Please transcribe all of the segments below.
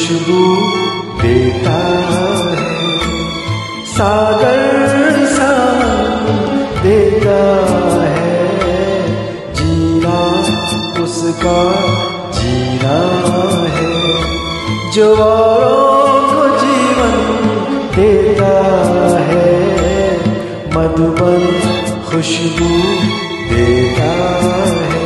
खुशबू देता है। सागर सा देता है। जीना उसका जीना है। जो को जीवन देता है। मधुबन खुशबू देता है।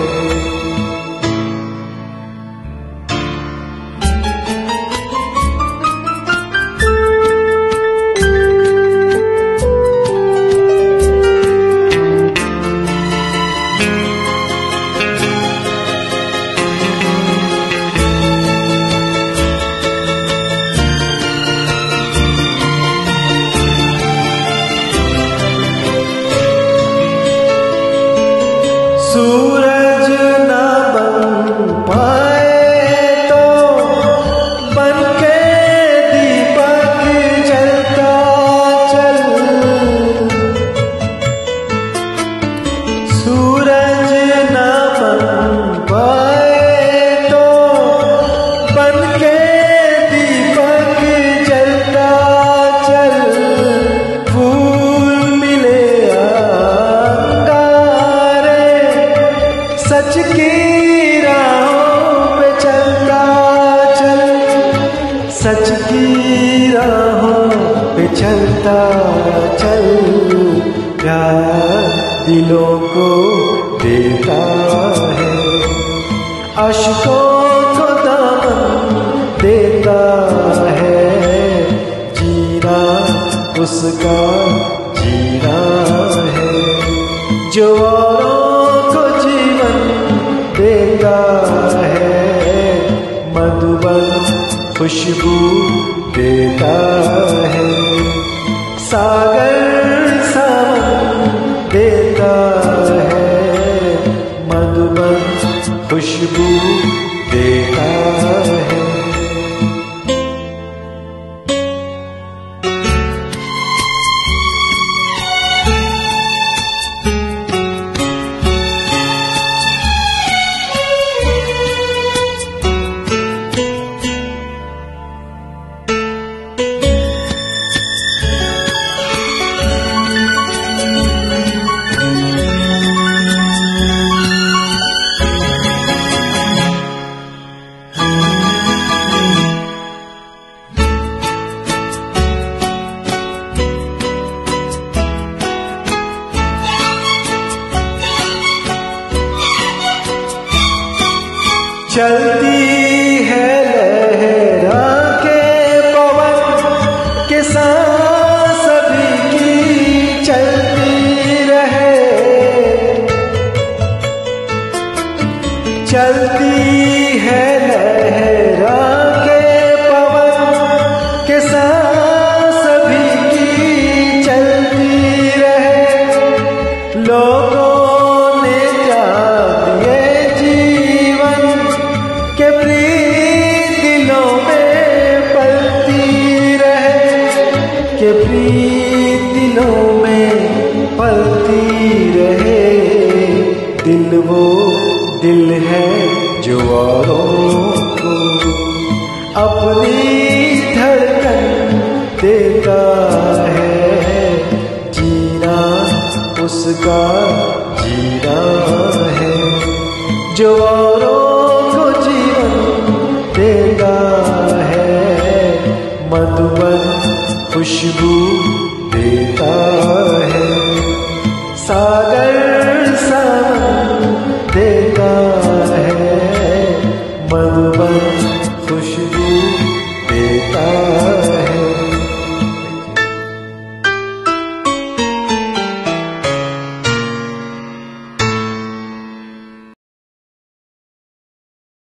सच की राहों पे चलता चल, प्यार दिलों को देता है। अशकों को दामन देता है, जीना उसका जीना है। जो को जीवन देता खुशबू देता है। सागर सावन देता है। मधुबन खुशबू चलती है लहरा के पवन के सभी की चलती रहे। चलती है दिल वो दिल है जो औरों को अपनी धड़कन देता है। जीना उसका जीना है, जो औरों को जीवन देता है। मधुबन खुशबू देता है। सागर सावन देता